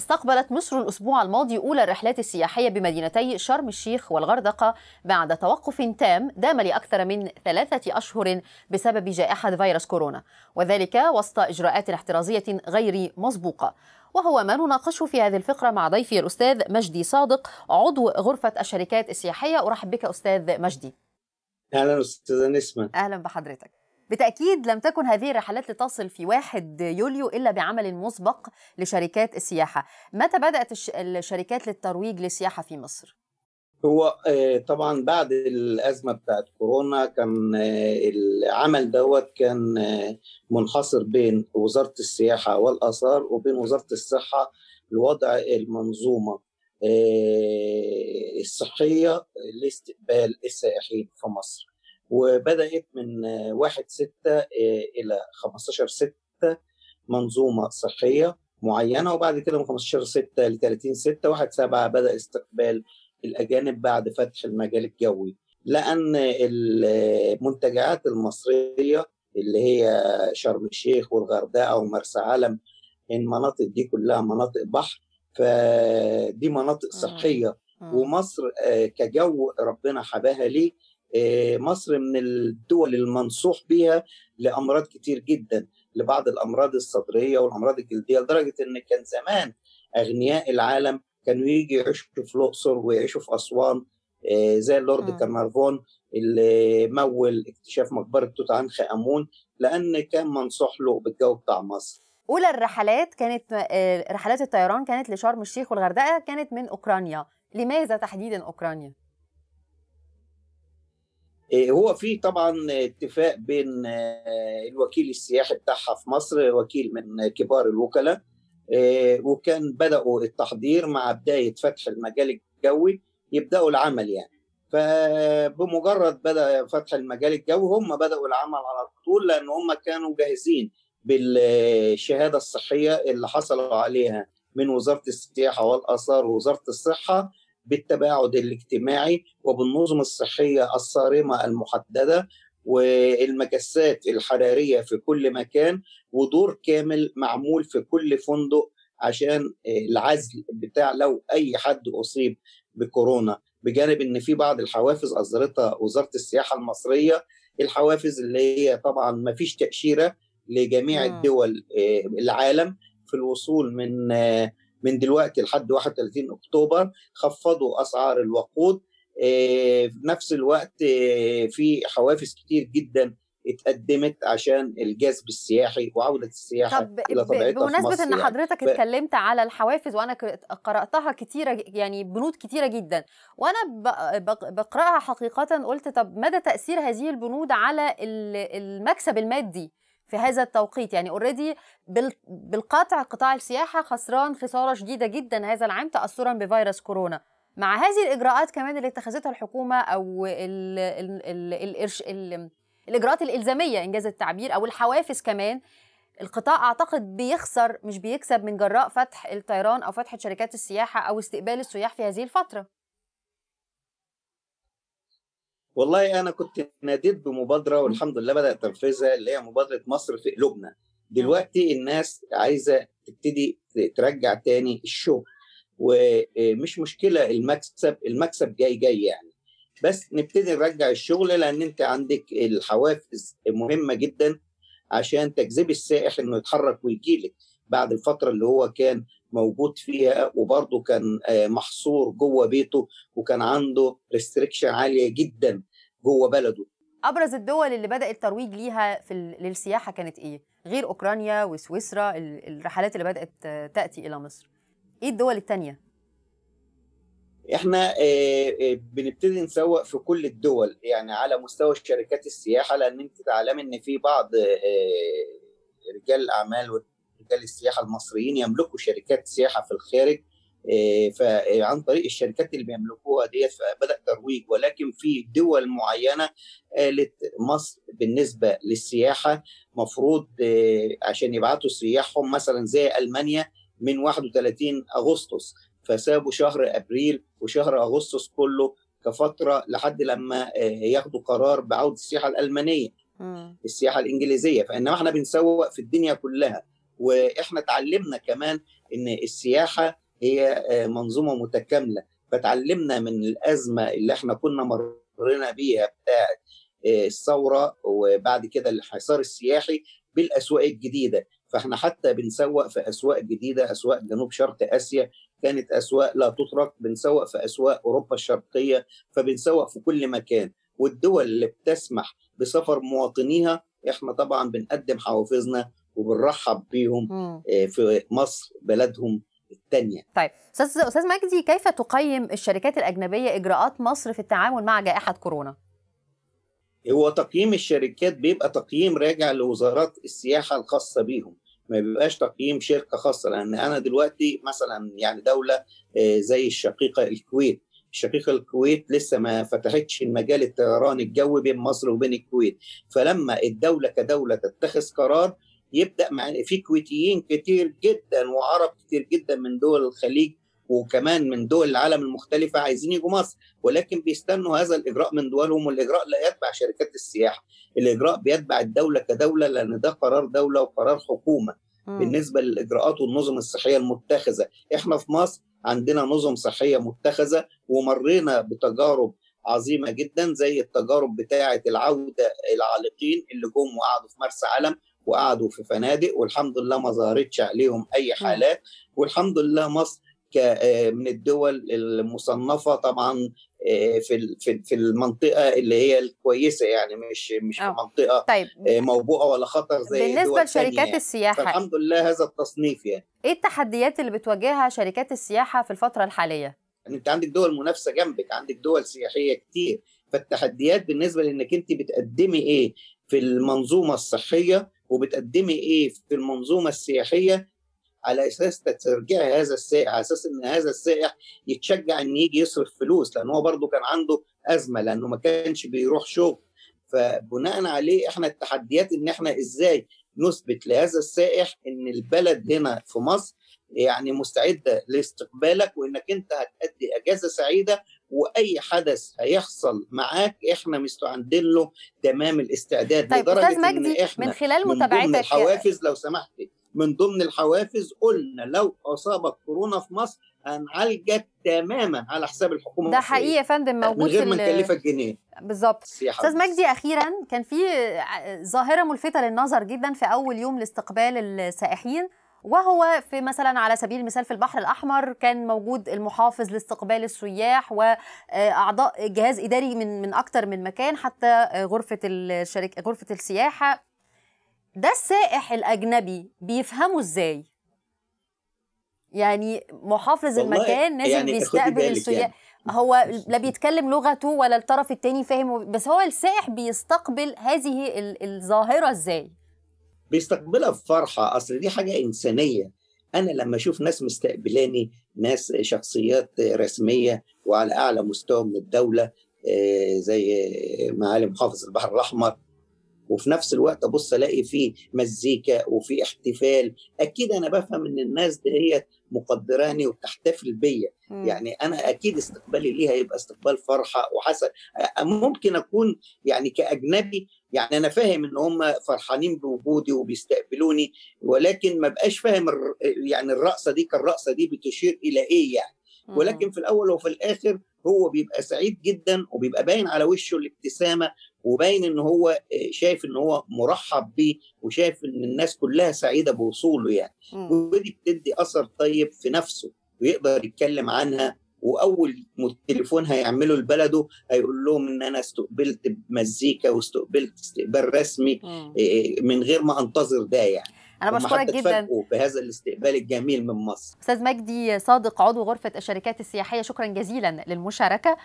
استقبلت مصر الأسبوع الماضي أولى الرحلات السياحية بمدينتي شرم الشيخ والغردقة بعد توقف تام دام لأكثر من ثلاثة أشهر بسبب جائحة فيروس كورونا وذلك وسط إجراءات احترازية غير مسبوقة. وهو ما نناقشه في هذه الفقرة مع ضيفي الأستاذ مجدي صادق عضو غرفة الشركات السياحية. أرحب بك أستاذ مجدي. أهلا أستاذة نسمة. أهلا بحضرتك. بالتأكيد لم تكن هذه الرحلات لتصل في 1 يوليو إلا بعمل مسبق لشركات السياحة متى بدأت الشركات للترويج للسياحة في مصر؟ هو طبعا بعد الأزمة بتاعت كورونا كان العمل دوت كان منحصر بين وزارة السياحة والآثار وبين وزارة الصحة لوضع المنظومة الصحية لاستقبال السائحين في مصر وبدأت من 1 6 إلى 15 6 منظومة صحية معينة وبعد كده من 15 6 ل 30 6 1 7 بدأ استقبال الأجانب بعد فتح المجال الجوي. لأن المنتجعات المصرية اللي هي شرم الشيخ والغردقة ومرسى علم المناطق دي كلها مناطق بحر فدي مناطق صحية. ومصر كجو ربنا حباها ليه؟ مصر من الدول المنصوح بها لأمراض كتير جدا لبعض الأمراض الصدرية والأمراض الجلدية لدرجة إن كان زمان أغنياء العالم كانوا يجي يعيشوا في الأقصر ويعيشوا في أسوان زي اللورد كارنارفون اللي مول اكتشاف مقبرة توت عنخ آمون لأن كان منصوح له بالجو بتاع مصر. أولى الرحلات كانت رحلات الطيران كانت لشرم الشيخ والغردقة كانت من أوكرانيا. لماذا تحديدا أوكرانيا؟ هو في طبعا اتفاق بين الوكيل السياحي بتاعها في مصر وكيل من كبار الوكلاء وكان بدأوا التحضير مع بداية فتح المجال الجوي يبدأوا العمل يعني. فبمجرد بدأ فتح المجال الجوي هم بدأوا العمل على طول لأن هم كانوا جاهزين بالشهادة الصحية اللي حصلوا عليها من وزارة السياحة والآثار ووزارة الصحة بالتباعد الاجتماعي وبالنظم الصحية الصارمة المحددة والمجسات الحرارية في كل مكان ودور كامل معمول في كل فندق عشان العزل بتاع لو أي حد أصيب بكورونا. بجانب إن في بعض الحوافز اصدرتها وزارة السياحة المصرية الحوافز اللي هي طبعا ما فيش تأشيرة لجميع الدول العالم في الوصول من من دلوقتي لحد 31 أكتوبر خفضوا أسعار الوقود. في نفس الوقت في حوافز كتير جدا اتقدمت عشان الجذب السياحي وعودة السياحة طب إلى طبيعتها بمناسبة إن حضرتك ف... اتكلمت على الحوافز وأنا قرأتها كتيرة يعني بنود كتيرة جدا وأنا بقرأها حقيقه قلت طب مدى تأثير هذه البنود على المكسب المادي؟ في هذا التوقيت. يعني اوريدي بالقطع قطاع السياحة خسران خسارة شديدة جدا هذا العام تاثرا بفيروس كورونا. مع هذه الإجراءات كمان اللي اتخذتها الحكومة أو ال ال ال الإرش ال الإجراءات الإلزامية إنجاز التعبير أو الحوافز كمان. القطاع أعتقد بيخسر مش بيكسب من جراء فتح الطيران أو فتح شركات السياحة أو استقبال السياح في هذه الفترة. والله أنا كنت ناديت بمبادرة والحمد لله بدأت تنفذها اللي هي مبادرة مصر في قلوبنا دلوقتي الناس عايزة تبتدي ترجع تاني الشغل. ومش مشكلة المكسب المكسب جاي جاي يعني. بس نبتدي نرجع الشغل لأن أنت عندك الحوافز مهمة جدا عشان تجذبي السائح إنه يتحرك ويجي لك بعد الفترة اللي هو كان موجود فيها وبرضه كان محصور جوه بيته وكان عنده restriction عالية جدا جوه بلده. أبرز الدول اللي بدا الترويج ليها في للسياحة كانت إيه؟ غير أوكرانيا وسويسرا الرحلات اللي بدأت تأتي إلى مصر. إيه الدول الثانية إحنا بنبتدي نسوق في كل الدول يعني على مستوى شركات السياحة لأن أنت تعلم إن في بعض رجال الاعمال ورجال السياحة المصريين يملكوا شركات سياحة في الخارج فعن طريق الشركات اللي بيملكوها ديت بدا ترويج. ولكن في دول معينة قالت مصر بالنسبة للسياحة مفروض عشان يبعتوا سياحهم مثلا زي ألمانيا من 31 أغسطس. فسابوا شهر أبريل وشهر أغسطس كله كفترة لحد لما ياخدوا قرار بعودة السياحة الألمانية السياحة الإنجليزية. فإنما إحنا بنسوق في الدنيا كلها. وإحنا اتعلمنا كمان ان السياحة هي منظومة متكاملة. فتعلمنا من الأزمة اللي إحنا كنا مرينا بيها بتاعة الثورة وبعد كده الحصار السياحي بالأسواق الجديدة. فاحنا حتى بنسوق في أسواق جديدة أسواق جنوب شرق آسيا. كانت أسواق لا تترك بنسوق في أسواق أوروبا الشرقية. فبنسوق في كل مكان. والدول اللي بتسمح بسفر مواطنيها إحنا طبعا بنقدم حوافزنا وبنرحب بيهم في مصر بلدهم الثانية. طيب أستاذ أستاذ مجدي كيف تقيم الشركات الأجنبية إجراءات مصر في التعامل مع جائحة كورونا؟ هو تقييم الشركات بيبقى تقييم راجع لوزارات السياحة الخاصة بيهم ما بيبقاش تقييم شركة خاصة لأن أنا دلوقتي مثلا يعني دولة زي الشقيقة الكويت الشقيقة الكويت لسه ما فتحتش المجال الطيران الجوي بين مصر وبين الكويت فلما الدولة كدولة تتخذ قرار يبدأ مع في كويتيين كتير جدا وعرب كتير جدا من دول الخليج وكمان من دول العالم المختلفة عايزين يجوا مصر ولكن بيستنوا هذا الإجراء من دولهم والإجراء لا يتبع شركات السياحة الإجراء بيتبع الدولة كدولة لأن ده قرار دولة وقرار حكومة م. بالنسبة للإجراءات والنظم الصحية المتخذة إحنا في مصر عندنا نظم صحية متخذة ومرينا بتجارب عظيمة جدا زي التجارب بتاعة العودة العالقين اللي جم وقعدوا في مرسى علم وقعدوا في فنادق والحمد لله ما ظهرتش عليهم أي حالات والحمد لله مصر من الدول المصنفة طبعا في في المنطقة اللي هي الكويسة يعني مش مش في منطقة طيب. موبوءه ولا خطر زي بالنسبة لشركات يعني. السياحة فالحمد لله هذا التصنيف يعني إيه التحديات اللي بتواجهها شركات السياحة في الفترة الحالية؟ يعني أنت عندك دول منافسة جنبك عندك دول سياحية كتير فالتحديات بالنسبة لإنك أنت بتقدمي إيه في المنظومة الصحية وبتقدمي إيه في المنظومة السياحية على أساس ترجعي هذا السائح على أساس إن هذا السائح يتشجع إن يجي يصرف فلوس لأن هو برضه كان عنده أزمة لأنه ما كانش بيروح شغل. فبناء عليه إحنا التحديات إن إحنا إزاي نثبت لهذا السائح إن البلد هنا في مصر يعني مستعدة لاستقبالك وإنك أنت هتأدي أجازة سعيدة وأي حدث هيحصل معاك إحنا مستعدين له تمام الاستعداد طيب لدرجة إن إحنا من خلال متابعتك من الحوافز لو سمحتي من ضمن الحوافز قلنا لو أصابك كورونا في مصر هنعالجك تماما على حساب الحكومة ده حقيقي يا فندم موجود من غير ما نكلفك جنيه. بالظبط. أستاذ مجدي أخيرا كان في ظاهرة ملفتة للنظر جدا في أول يوم لاستقبال السائحين. وهو في مثلا على سبيل المثال في البحر الأحمر كان موجود المحافظ لاستقبال السياح واعضاء جهاز إداري من من أكتر من مكان حتى غرفة الشركة غرفة السياحة. ده السائح الأجنبي بيفهمه إزاي؟ يعني محافظ المكان نازل يعني بيستقبل السياح. يعني. هو لا بيتكلم لغته ولا الطرف التاني فاهم بس هو السائح بيستقبل هذه الظاهرة إزاي؟ بيستقبلها بفرحه أصل دي حاجة إنسانية. أنا لما أشوف ناس مستقبلاني ناس شخصيات رسمية وعلى أعلى مستوى من الدولة زي معالي محافظ البحر الأحمر وفي نفس الوقت أبص ألاقي فيه مزيكا وفي احتفال. أكيد أنا بفهم إن الناس دي هي مقدراني وبتحتفل بيا. يعني أنا أكيد استقبالي ليها يبقى استقبال فرحة وحسن. ممكن أكون يعني كأجنبي يعني أنا فاهم إن هم فرحانين بوجودي وبيستقبلوني ولكن ما بقاش فاهم يعني الرقصة دي كالرقصة دي بتشير إلى إيه يعني. ولكن في الأول وفي الآخر هو بيبقى سعيد جدا وبيبقى باين على وشه الابتسامة وباين إن هو شايف إن هو مرحب بيه وشايف إن الناس كلها سعيدة بوصوله يعني. ودي بتدي أثر طيب في نفسه ويقدر يتكلم عنها وأول تليفون هيعمله لبلده هيقول لهم إن أنا استقبلت بمزيكا واستقبلت استقبال رسمي من غير ما أنتظر ده يعني. أنا بشكرك جدا. بهذا الاستقبال الجميل من مصر. أستاذ مجدي صادق عضو غرفة الشركات السياحية شكرا جزيلا للمشاركة.